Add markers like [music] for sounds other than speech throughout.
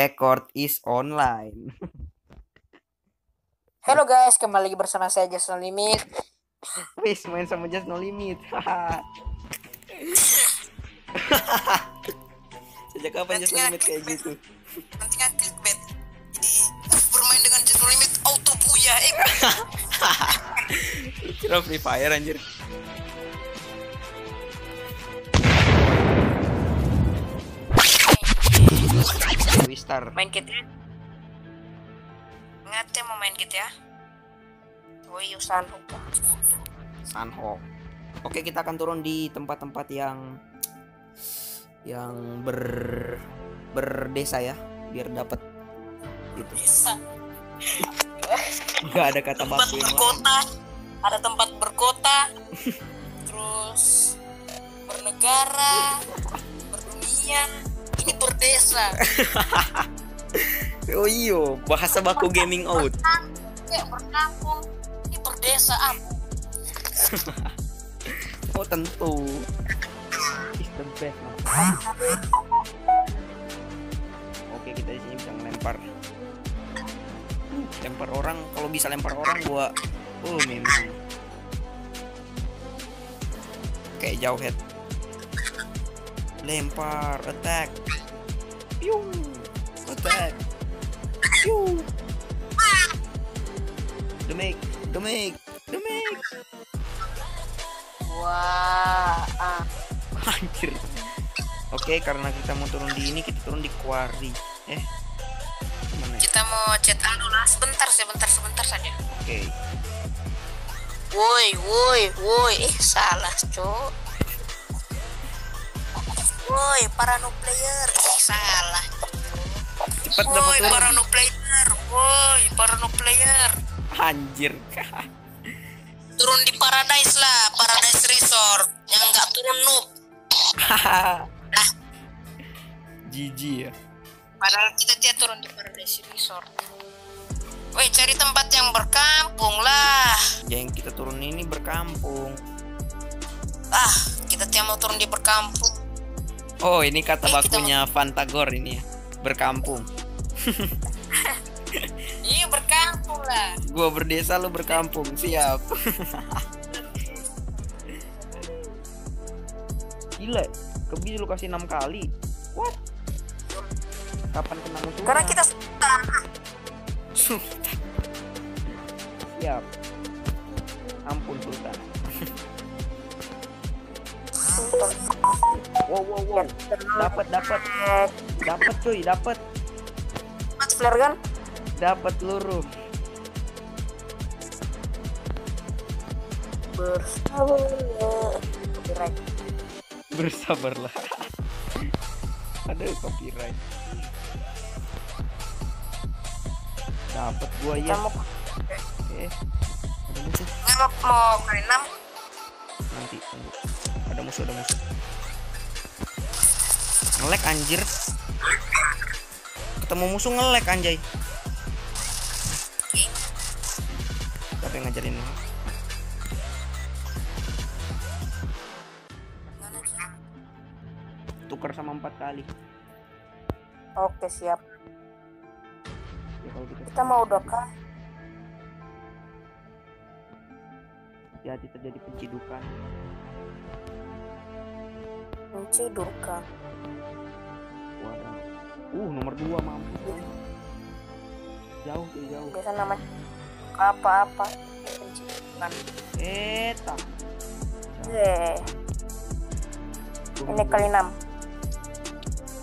record is online. [laughs] Halo guys, kembali lagi bersama saya Just No Limit. [laughs] Wis main sama Just No Limit. [laughs] Sejak kapan Just No Limit kayak gitu? Nanti kan clickbait. Jadi bermain dengan Just No Limit auto buya. Eh, Kira Free Fire anjir. Wistar. main kit ya. Ingat ya mau main kit ya. Woi Yusan. Sanho. Oke, kita akan turun di tempat-tempat yang yang ber berdesa ya, biar dapat gitu. Desa. Enggak ada kata Tempat berkota. Ada tempat berkota. Terus bernegara, [laughs] berdunia. Ini berdesa. [laughs] Oh iyo, bahasa baku gaming out. Kayak berkampung. Ini berdesa apa? [laughs] Oh tentu. Is the best. man. Oke, kita di sini bisa ngelempar. Uh, Lempar orang, kalau bisa lempar orang gua oh memang kayak jauh head. Lempar, attack. Piu. Attack. Piu. Demik, demik, demik. Wah, ah. Anjir. Oke, karena kita mau turun di ini, kita turun di quarry. Eh. Mana ya? kita mau chat anu lah sebentar sebentar sebentar saja. Oke. Woi, woi, woi, eh salah, cok. Woi, para no player, eh salah. Cepat Woi, para no player, woi, para no player. Anjir. Turun di Paradise lah, Paradise Resort. Yang nggak turun noob. [laughs] Nah, GG ya. padahal kita dia turun di Paradise Resort. Woi, cari tempat yang berkampung lah. Yang kita turun ini berkampung. Ah, kita tiap mau turun di berkampung. Oh, ini kata Eh, kita bakunya Fantagor ini ya. Berkampung. [laughs] Iya, berkampung lah. Gua berdesa lu berkampung. Siap. [laughs] Gila. Kebi lu kasih 6 kali. What? Kapan kena musuh? Karena kita suka. Siap. Ampun Sultan. [laughs] Wow wow wow. Dapat dapat. Dapat cuy, dapat. Mas flare kan? Dapat peluru. Bersabar. Copyright. Bersabarlah. [laughs] Ada copyright. Dapat gua ya. Eh. Ada musuh. nggak mau kali enam. Nanti tunggu. Ada musuh, ada musuh. Ngelek anjir. Ketemu musuh ngelek anjay. Siapa yang ngajarin ini? Tukar sama empat kali. Oke siap. Ya kalau gitu. Kita mau dokah. Jadi terjadi pencidukan. Kunci durka. Wadah. Uh, nomor dua mampu. Jauh tuh jauh. Biasa nama apa-apa. Kan. Eta. Eh, ini kali enam.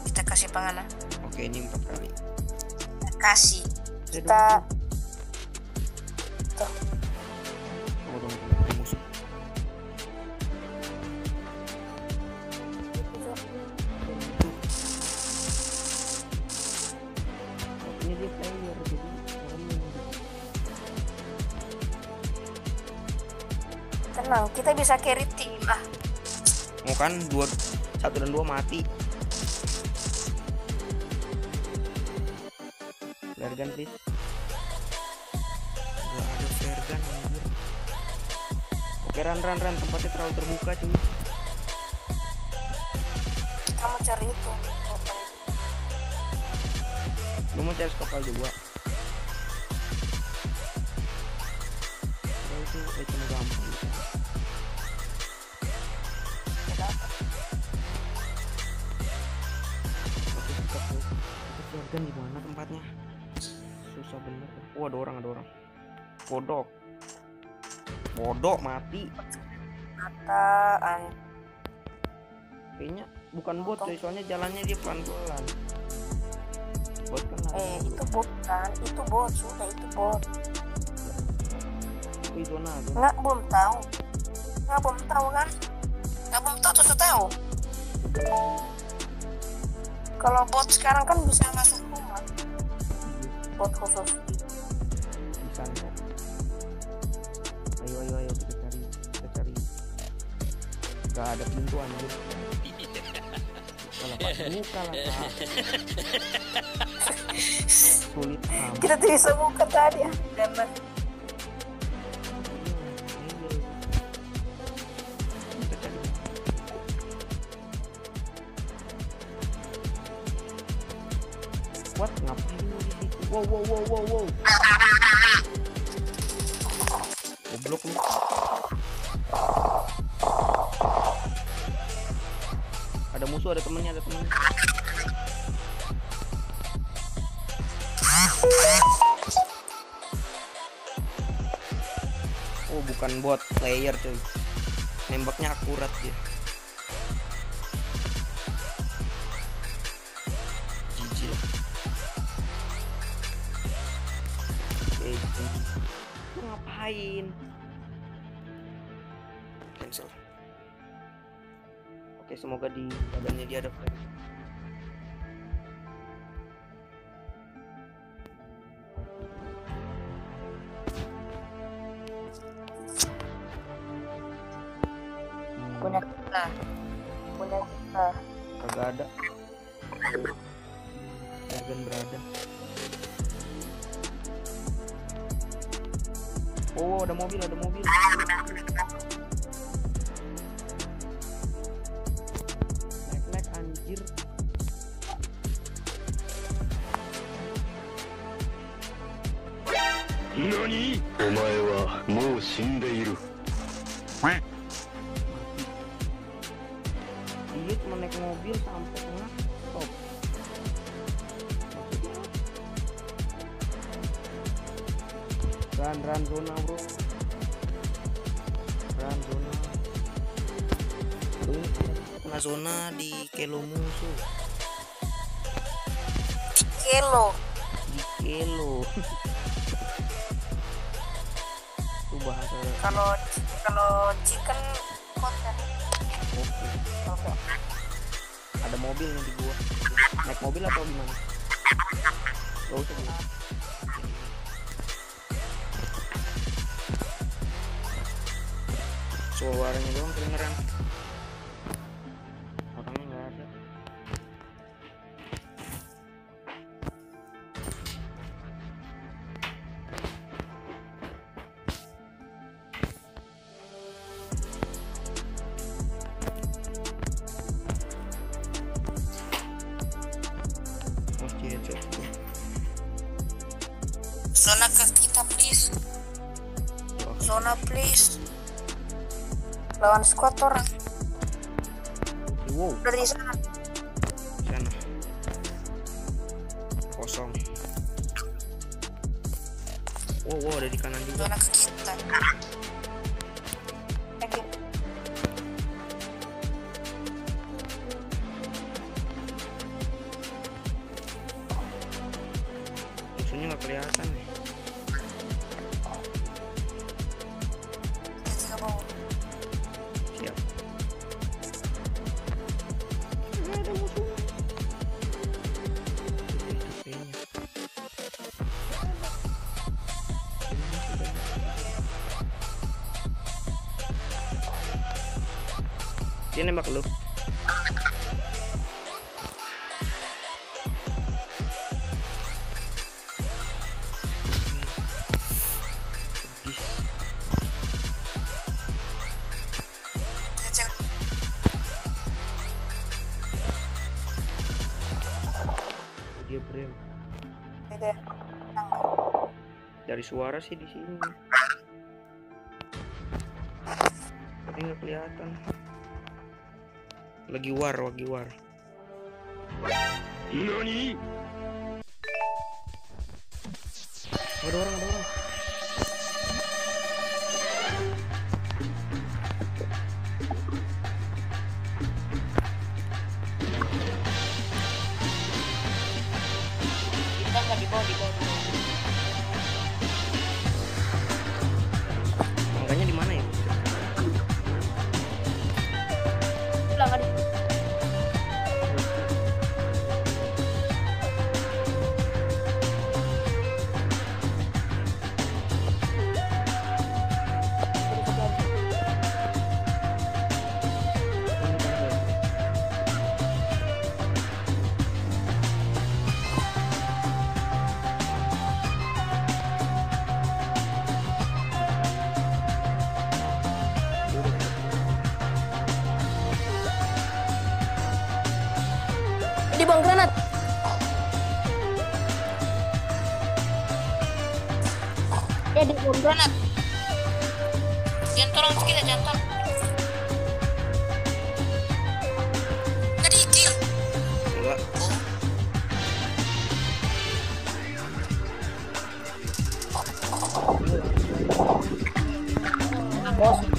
Kita kasih panganan. Oke, ini empat kali. Kita kasih. Kita tenang. Kita bisa carry tim lah. mau kan dua satu dan dua mati. Flare gun please ada anjir. Oke run run run. Tempatnya terlalu terbuka cuy. Kita mau cari itu. lu mau cari kapal juga Oh, itu item gampang shotgun di mana tempatnya? Susah bener. Oh, ada orang, ada orang. Kodok. Kodok mati. Apaan? Kayaknya bukan bot, coy. Soalnya jalannya dia pelan-pelan. Bot kan. Eh, itu bot kan? Itu bot, sudah itu bot. Wih, zona, zona. Nggak belum tahu. Nggak belum tahu kan? Nggak belum tahu terus tahu. Kalau bot sekarang kan bisa masuk rumah. Bot khusus. di sana. Ayo, ayo, ayo kita cari, kita cari. Gak ada pintu anjir. Buka lah pak, buka lah [laughs] pak. Sulit amat. Kita tuh bisa buka tadi ya. Dan Wow, wow, wow, wow. Goblok. Ada musuh, ada temennya, ada temennya. Oh, bukan bot, player cuy. Nembaknya akurat dia. GG semoga di badannya dia ada 何お前はもう死んでいる Mati. Dia cuma naik mobil sampai tengah stop. Maksudnya apa? Run, run zona bro. Run zona. Aduh, ini kena zona di kelo musuh. Kilo. Di kelo. [laughs] bahasa Kalau kalau chicken kota. oke. Oke. Ada mobil di gua. Naik mobil atau gimana? Gak usah gua. Suaranya doang kedengeran. Lawan squad orang Wow, dari sana. sana. Kosong. Wow, wow, ada di kanan juga. Kita. Dia nembak lu. Dia brem. Dari suara sih di sini. Tapi nggak kelihatan. Lagi war, lagi war. 何 Ada orang, ada orang. Di bawah granat. Jangan tolong kita tolong. Tadi kill. Enggak. Bos.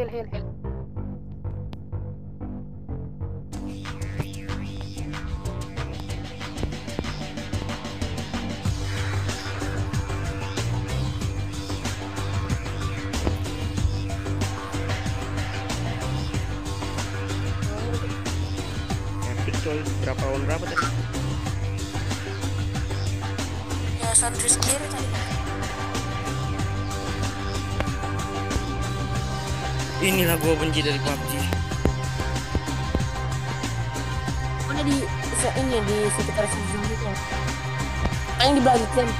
Heal, heal, heal. Berapa lawan berapa tadi? Ya, santri sendiri tadi. Inilah gua benci dari PUBG. Mana di ini di sekitar sini gitu ya. Paling di belakang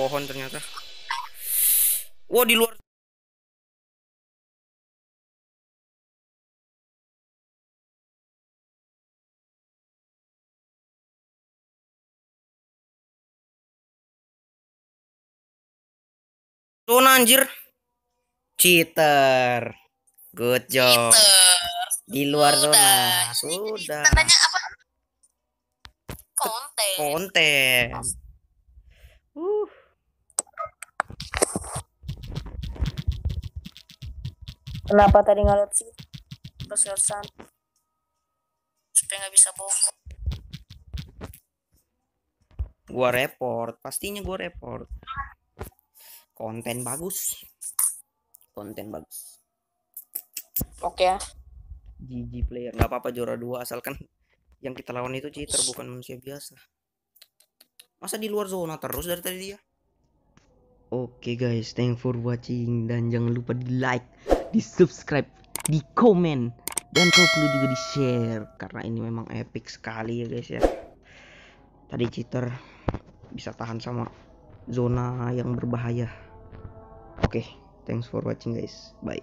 pohon ternyata. Wow, di luar. Zona anjir. Cheater. Good job. Peter. Di luar zona. Sudah. Sudah. Tandanya apa? Konten. Konten. Uh. Kenapa tadi ngalut sih? Terusan supaya nggak bisa bohong. Gua report, pastinya gua report. Konten bagus. Konten bagus. Oke ya. GG player nggak apa-apa juara dua asalkan yang kita lawan itu cheater bukan manusia biasa. Masa di luar zona terus dari tadi dia? Oke guys, thank for watching dan jangan lupa di like, di subscribe, di komen dan kalau perlu juga di share karena ini memang epic sekali ya guys ya. Tadi cheater bisa tahan sama zona yang berbahaya. Oke, thanks for watching guys. Bye.